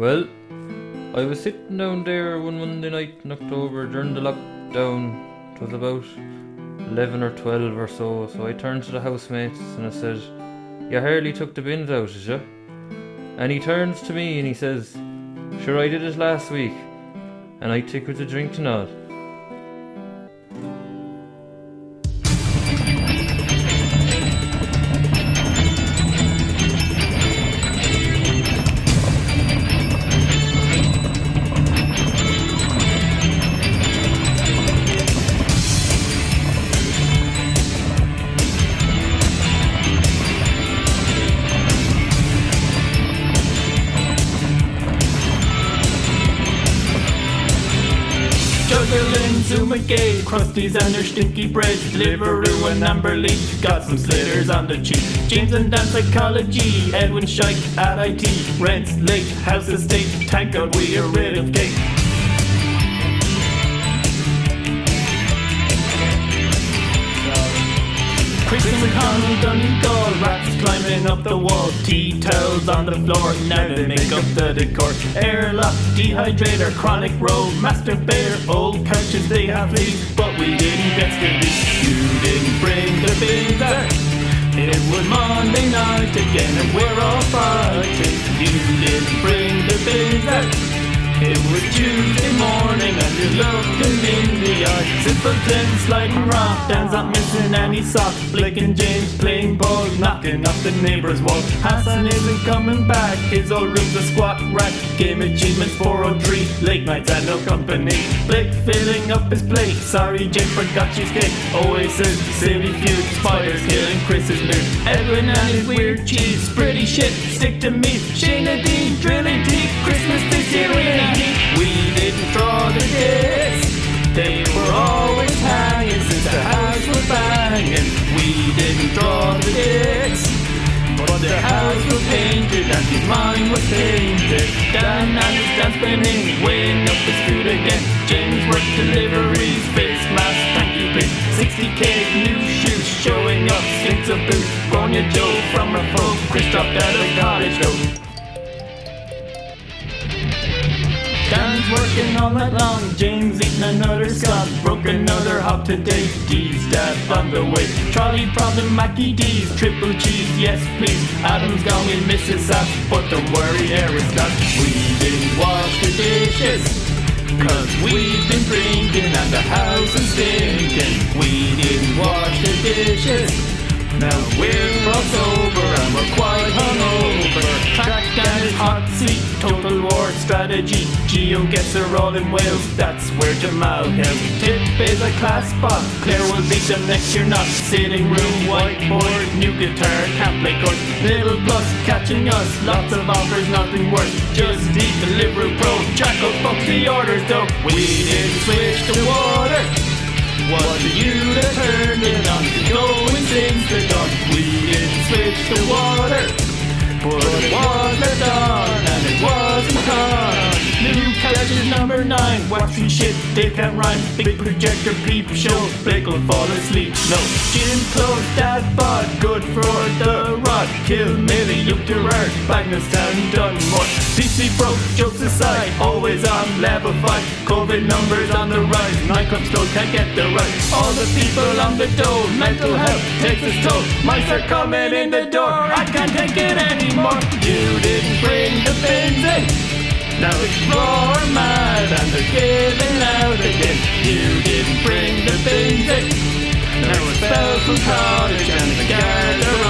Well, I was sitting down there one Monday night in October during the lockdown. It was about 11 or 12 or so, so I turned to the housemates and I said, You hardly took the bins out, did you? And he turns to me and he says, Sure, I did it last week. And I took with the drink to. Juggling to McGay, Krusties and their stinky breads, Deliveroo and Amber Leaf, got some sliotars on the cheek. James and Dan psychology, Edwin Shike at IT, rents late, house estate, thank God we are rid of Kate. Chris and McConnell, Donegal, up the wall, tea towels on the floor, now they make up the decor. Airlock, dehydrator, chronic road, masturbator, old couches they have leaves, but we didn't get to skinny. You didn't bring the bins. It was Monday night again and we're all fighting. You didn't bring the bins. Was Tuesday morning and you looked him in the eye. Simpleton sliding rock, Dan's not missing any socks. Blake and James playing ball, knocking off the neighbor's wall. Hassan isn't coming back, his old room's a squat rack. Game achievements 403, late nights and no company. Blake filling up his plate, sorry Jane forgot cheesecake Oasis, City Feud, spiders killing Chris's mood Edwin and his weird cheese, pretty shit, stick to me. Shayna Dean, drilling deep, Christmas this year we didn't draw the dicks. They were always hanging since the house was banging. We didn't draw the dicks. But the house was painted and his mind was tainted. Dan and his dance spinning, weighing up his food again. James worked deliveries, face mask, thank you, bitch. 60k new shoes showing up, stinks of boots. Bronya Joe from her folk, Chris dropped working all night long. James eating another scone. Broke another hop today. D's dad on the way. Trolley problem, Mackie D's. Triple cheese, yes please. Adam's gone with Mrs. Ass. But don't worry, Eric's not. We didn't wash the dishes. Cause we've been drinking and the house is stinking. We didn't wash the dishes. Now we're all sober strategy. Geo gets her all in Wales, that's where Jamal hails. Tip is a class spot, Claire will beat them next year not. Sitting room, whiteboard, new guitar, can't play chords. Little plus catching us, lots of offers, nothing worse. Just the Liverpool Pro, Jacko fuck the orders though. We didn't switch the water. What it you turned it on? Going since the dawn. We didn't switch the water, but New couches number nine, watching shit they can't rhyme. Big projector peep show, Blake will fall asleep. No, gym clothes that bought, good for the rod. Kill Millie, you Gerard, Magnus Town, Dunmore. DC broke, jokes aside, always on level five. COVID numbers on the rise, nightclub stores can't get the right. All the people on the dole, mental health takes its toll. Mice are coming in the door, I can't take it anymore. Now it's and mad and they're giving out again. You didn't bring the bins in. Now it's Belfast Cottage and the gas.